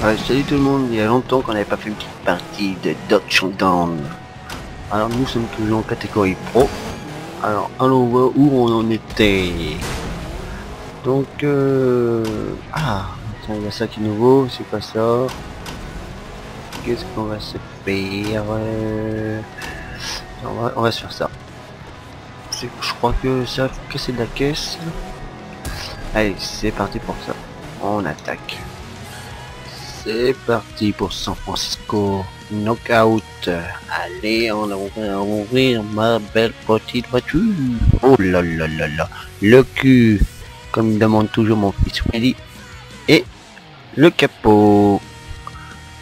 Salut tout le monde, il y a longtemps qu'on n'avait pas fait une petite partie de Dodge Down. Alors nous sommes toujours en catégorie pro. Alors allons voir où on en était. Donc euh... Ah, il y a ça qui est nouveau, c'est pas ça Qu'est-ce qu'on va se faire euh, on, va, on va se faire ça. Je crois que ça va casser de la caisse. Allez, c'est parti pour ça. On attaque. C'est parti pour San Francisco. Knockout. Allez, on va ouvrir ma belle petite voiture. Oh là là là là. Le cul, comme il demande toujours mon fils Willy. Et le capot.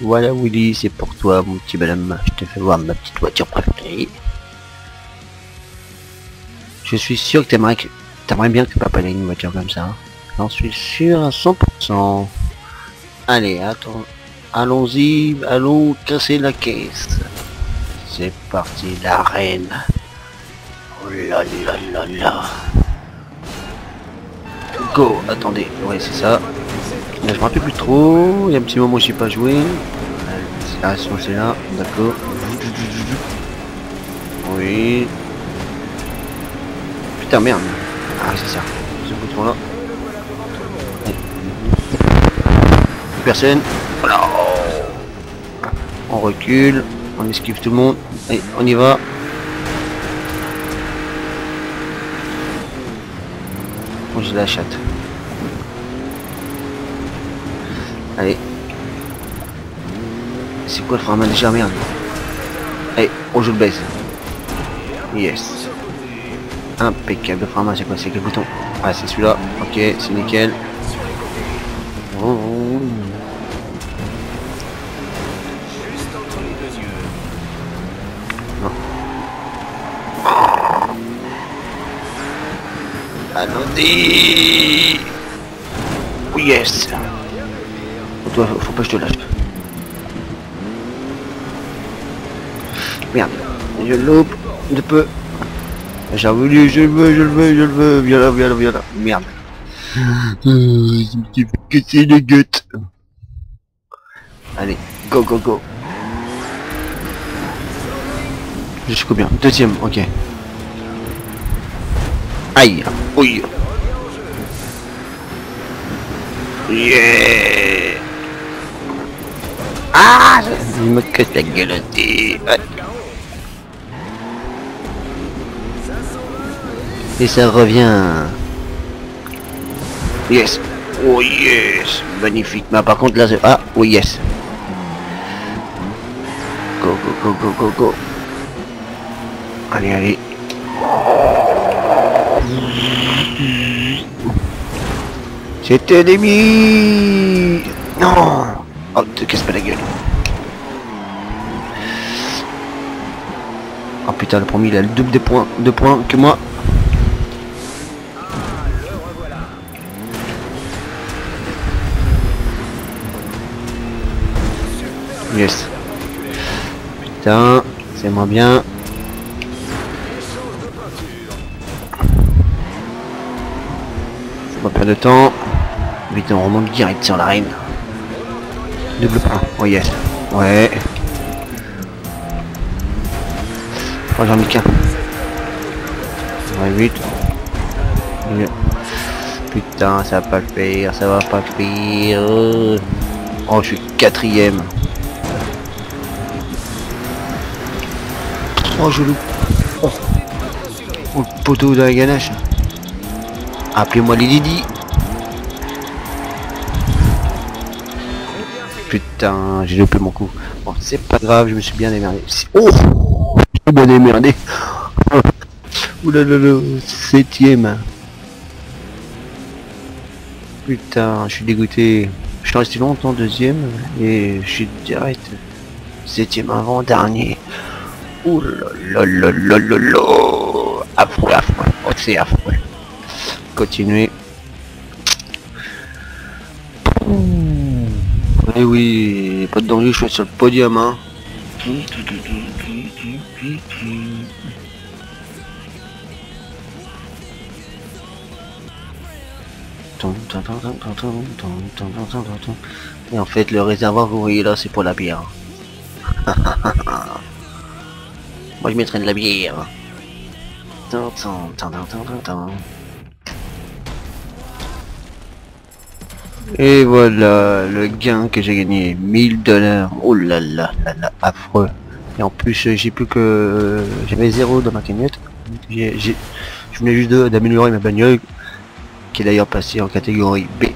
Voilà Willy, c'est pour toi mon petit bonhomme. Je te fais voir ma petite voiture préférée. Je suis sûr que t'aimerais que... T'aimerais bien que papa ait une voiture comme ça. J'en suis sûr à 100%. Allez, attends. Allons-y, allons casser la caisse. C'est parti, la reine. Oh là là là là. Go, attendez, ouais c'est ça. je me rappelle plus trop, il y a un petit moment où j'ai pas joué. Ah, c'est là, d'accord. Oui. Putain merde. Ah c'est ça. Ce bouton là. Personne. On recule, on esquive tout le monde. Allez, on y va. Bon, j'ai la chatte. Allez. C'est quoi le frein déjà merde? Allez, on joue le baisse. Yes. Impeccable. Le frein c'est quoi C'est quel bouton Ah, c'est celui-là. Ok, c'est nickel. Oh. Allons-y oh Yes Toi, faut pas que je te lâche. Merde, je loupe de peu. J'ai voulu, je le veux, je le veux, je le veux, viens là, viens là, viens là. Merde. Euh, je me casser les guettes. Allez, go, go, go. Jusqu'au bien Deuxième, ok. Aïe, oui. Yeah. Ah, il me casse la gueule. Et ça revient. Yes. Oh yes. Magnifique. Mais par contre là c'est... Ah, oh yes. Go, go, go, go, go, go. Allez, allez. C'était l'ennemi Non Oh, te casse pas la gueule. Oh putain, le premier il a le double des points, de points que moi. Yes. Putain, c'est moins bien. Pas perdre de temps. Vite, on remonte direct sur la reine. Double point. Oh yes. Ouais. Oh, j'en ai qu'un. Ouais, vite. Putain, ça va pas le faire, ça va pas le faire. Oh, je suis quatrième. Oh, je loupe. Oh. oh. le poteau de la ganache. Appelez-moi les. Putain, j'ai loupé mon coup. Bon, c'est pas grave, je me suis bien démerdé. Oh Je bien démerdé. Oulala, septième. Putain, je suis dégoûté. Je suis resté longtemps deuxième et je suis direct septième avant dernier. Là Affreux, affreux. Oh, c'est affreux. Continuez. Eh oui, pas de danger, je suis sur le podium, hein. Et en fait, le réservoir, vous voyez là, c'est pour la bière. Moi, je mettrais de la bière. Et voilà le gain que j'ai gagné, 1000 dollars. Oh là là là là, affreux. Et en plus, j'ai plus que... J'avais zéro dans ma cagnotte. J'ai, je venais juste d'améliorer ma bagnole, qui est d'ailleurs passée en catégorie B.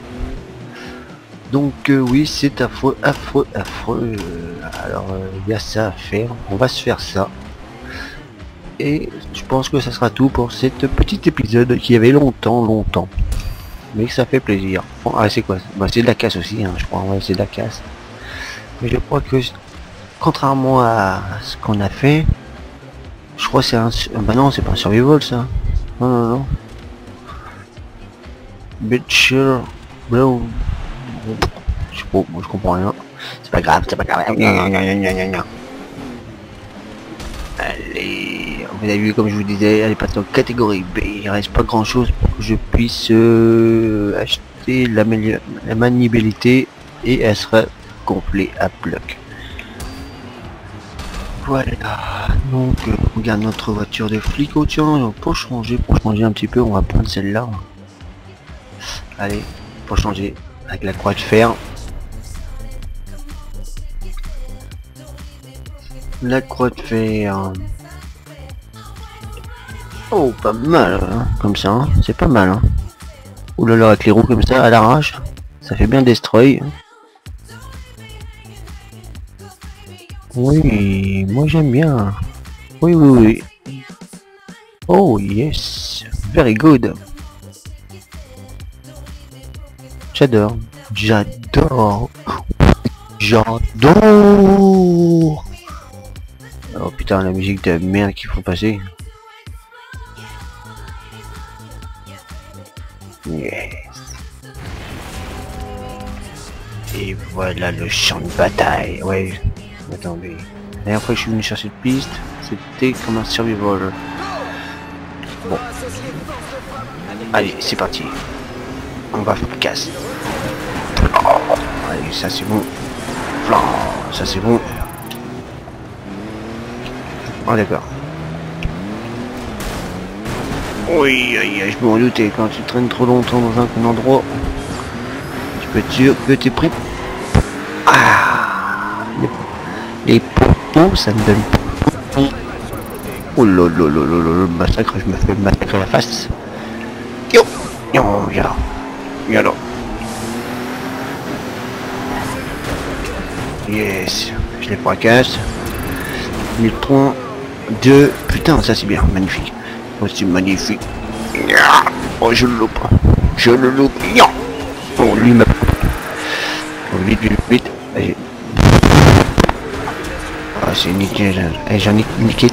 Donc euh, oui, c'est affreux, affreux, affreux. Euh, Alors, il y a ça à faire. On va se faire ça. Et je pense que ça sera tout pour cette petit épisode qui avait longtemps, longtemps. Mais ça fait plaisir. Ah, c'est quoi? Bah, C'est de la casse aussi, hein, je crois. C'est de la casse. Mais je crois que, contrairement à ce qu'on a fait, je crois c'est un... su- Bah non, c'est pas un survival, ça. Non, non, non. Bitcher... Je sais pas, moi je comprends rien. C'est pas grave, c'est pas grave. Allez, vous avez vu comme je vous disais, elle est passée en catégorie B. Il reste pas grand chose pour que je puisse euh, acheter la, la maniabilité et elle sera complet à bloc. Voilà, donc euh, on regarde notre voiture de flic. Oh tiens, pour changer, pour changer un petit peu, on va prendre celle-là. Allez, pour changer, avec la croix de fer. La croix de fer. Oh, pas mal, hein, comme ça, hein, c'est pas mal. Hein. Ouh là avec les roues comme ça, à l'arrache, ça fait bien destroy. Oui, moi j'aime bien. Oui, oui, oui. Oh, yes. Very good. J'adore. J'adore. J'adore. Putain, la musique de merde qu'il faut passer. Et voilà le champ de bataille. Ouais. Attendez. La dernière fois que je suis venu sur cette piste, c'était comme un survival. Bon. Allez, c'est parti. On va faire casse. Allez, ça c'est bon. Ça c'est bon. Oh d'accord. Oui, oui, oui, je m'en doutais, quand tu traînes trop longtemps dans un endroit, tu peux être sûr que t'es pris. Ah, les, les popos, ça me donne pas. Oh là là le massacre, je me fais massacrer la face. Yo, yo, viens là, là. Yes, je les fracasse. 1003, 2, putain, ça c'est bien, magnifique. Oh, c'est magnifique. Oh, je le loupe. Je le loupe. Oh, lui m'a... Oh, vite, vite, vite. Ah, c'est nickel. Eh, J'en ai niqué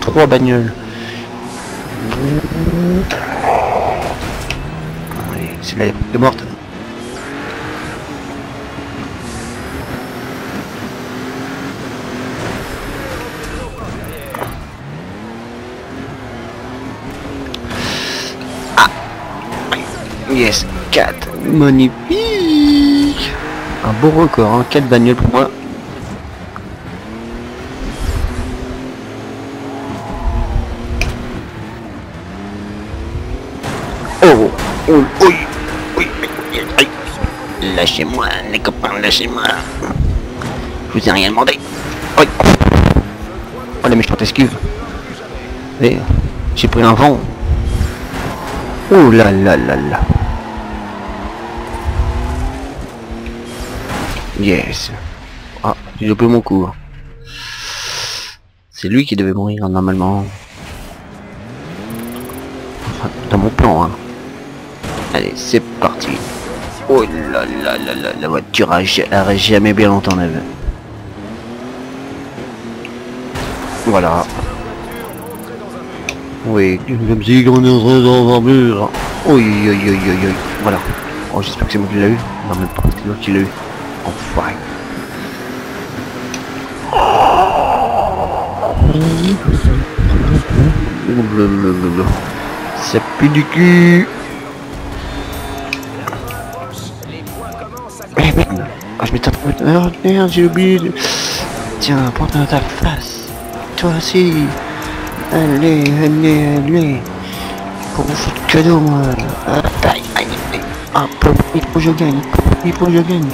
trois bagnoles. Allez, c'est la de morte. Yes, 4. Magnifique. Un beau record, hein. 4 bagnoles pour moi. Oh, oh, oui, oui, oui, aïe. Lâchez-moi, les copains, lâchez-moi. Je vous ai rien demandé. Oui. Oh, la méchante esquive. Eh, j'ai pris un vent. Oh là là là là. Yes. Ah, j'ai loupé mon coup. C'est lui qui devait mourir normalement. Enfin, dans mon plan, hein. Allez, c'est parti. Oh là là là là, la voiture a, ja- elle reste jamais bien longtemps. Voilà. Oui, comme si on est train d'en mur. Oui, oui, oui, oui, oui. Voilà. Oh, j'espère que c'est moi qui l'ai eu. Non, même pas, c'est l'autre qui l'a eu enfoiré. Oh Ça pue du. Eh mec, ah, je m'étais Oh euh, merde, j'ai oublié. Tiens, prends ta face. Toi aussi. Allez, allez, allez. Pour vous faire cadeau, moi. Euh, aïe, aïe. Ah, il que je gagne. Il faut que je gagne.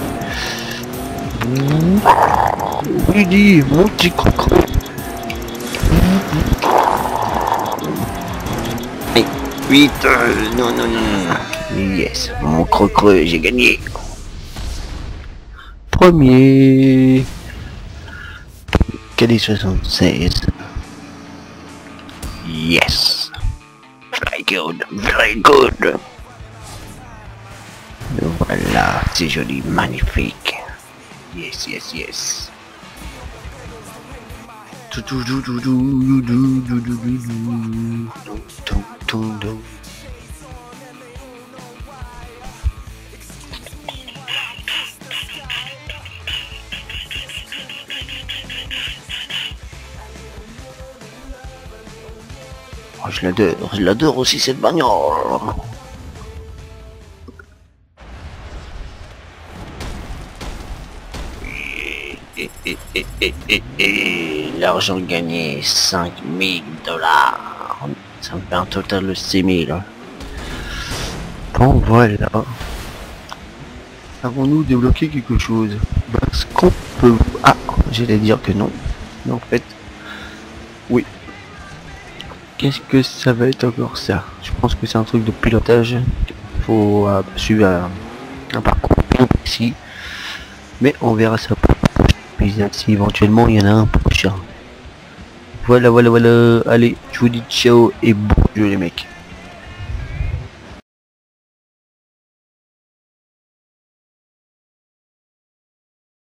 Oui, dis, mon petit croco. Allez, vite. euh, non, non, non, non. Yes, mon crocreux, j'ai gagné. Premier. Cadet 76. Yes. Very good, very good. Voilà, c'est joli, magnifique. Yes, yes, yes. Oh, je l'adore, je l'adore aussi cette bagnole. Et, l'argent gagné, 5000 dollars. Ça me fait un total de 6000. Bon, voilà. Avons-nous débloqué quelque chose? Parce qu'on peut... Ah, j'allais dire que non. Mais en fait, oui. Qu'est-ce que ça va être encore ça? Je pense que c'est un truc de pilotage. Il faut euh, suivre un, parcours précis. Mais on verra ça si éventuellement il y en a un prochain. Voilà, voilà, voilà. Allez, je vous dis ciao et bon jeu les mecs.